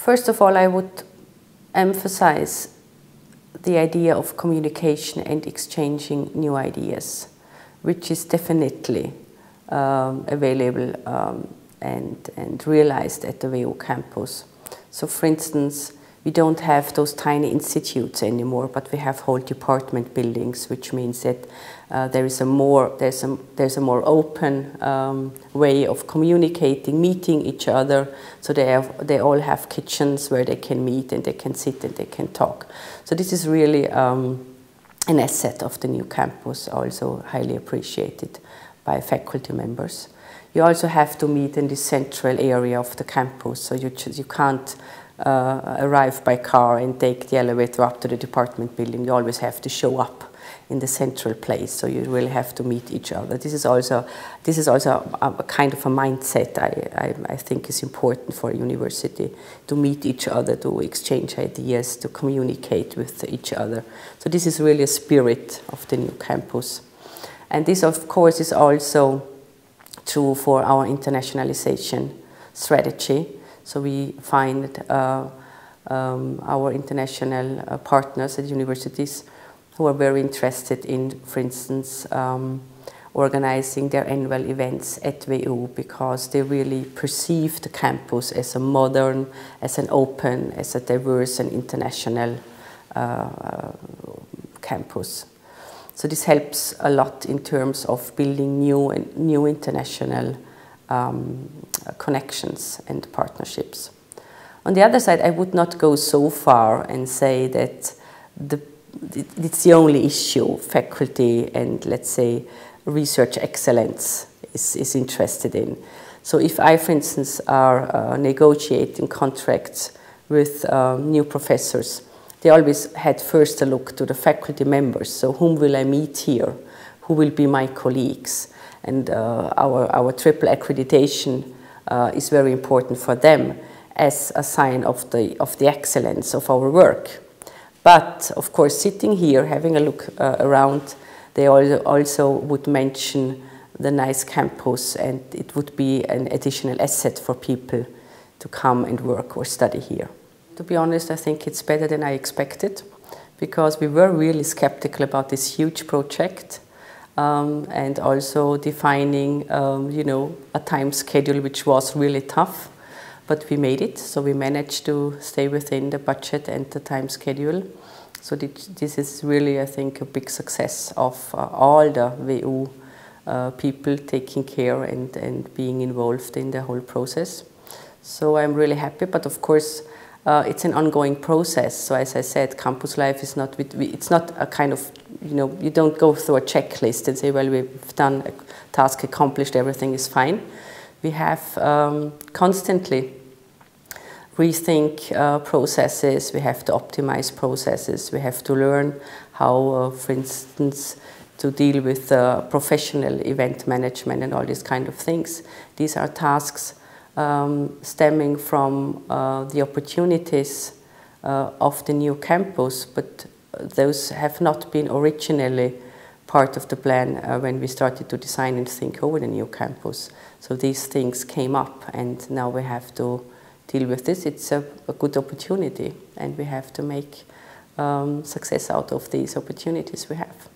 First of all, I would emphasize the idea of communication and exchanging new ideas, which is definitely um, available um, and, and realized at the WU campus. So for instance, we don't have those tiny institutes anymore, but we have whole department buildings, which means that uh, there is a more there's a there's a more open um, way of communicating, meeting each other. So they have they all have kitchens where they can meet and they can sit and they can talk. So this is really um, an asset of the new campus, also highly appreciated by faculty members. You also have to meet in the central area of the campus, so you you can't uh, arrive by car and take the elevator up to the department building. You always have to show up in the central place, so you really have to meet each other. This is also, this is also a, a kind of a mindset I, I, I, think is important for a university, to meet each other, to exchange ideas, to communicate with each other. So this is really a spirit of the new campus. And this, of course, is also true for our internationalization strategy. So we find uh, um, our international uh, partners at universities who are very interested in, for instance, um, organizing their annual events at WU because they really perceive the campus as a modern, as an open, as a diverse and international uh, campus. So this helps a lot in terms of building new and new international um, connections and partnerships. On the other side, I would not go so far and say that the, it's the only issue faculty and, let's say, research excellence is, is interested in. So if I, for instance, are uh, negotiating contracts with uh, new professors, they always had first a look to the faculty members. So whom will I meet here? Who will be my colleagues? And uh, our, our triple accreditation uh, is very important for them as a sign of the, of the excellence of our work. But of course, sitting here, having a look uh, around, they also would mention the nice campus and it would be an additional asset for people to come and work or study here. To be honest, I think it's better than I expected because we were really skeptical about this huge project um, and also defining, um, you know, a time schedule which was really tough, but we made it. So we managed to stay within the budget and the time schedule. So this is really, I think, a big success of uh, all the WU uh, people taking care and, and being involved in the whole process. So I'm really happy, but of course, uh, it's an ongoing process. So as I said, campus life is not, it's not a kind of, you know, you don't go through a checklist and say, well, we've done a task accomplished, everything is fine. We have um, constantly rethink uh, processes, we have to optimize processes, we have to learn how, uh, for instance, to deal with uh, professional event management and all these kind of things. These are tasks um, stemming from uh, the opportunities uh, of the new campus, but those have not been originally part of the plan uh, when we started to design and think over the new campus. So these things came up and now we have to deal with this. It's a, a good opportunity and we have to make um, success out of these opportunities we have.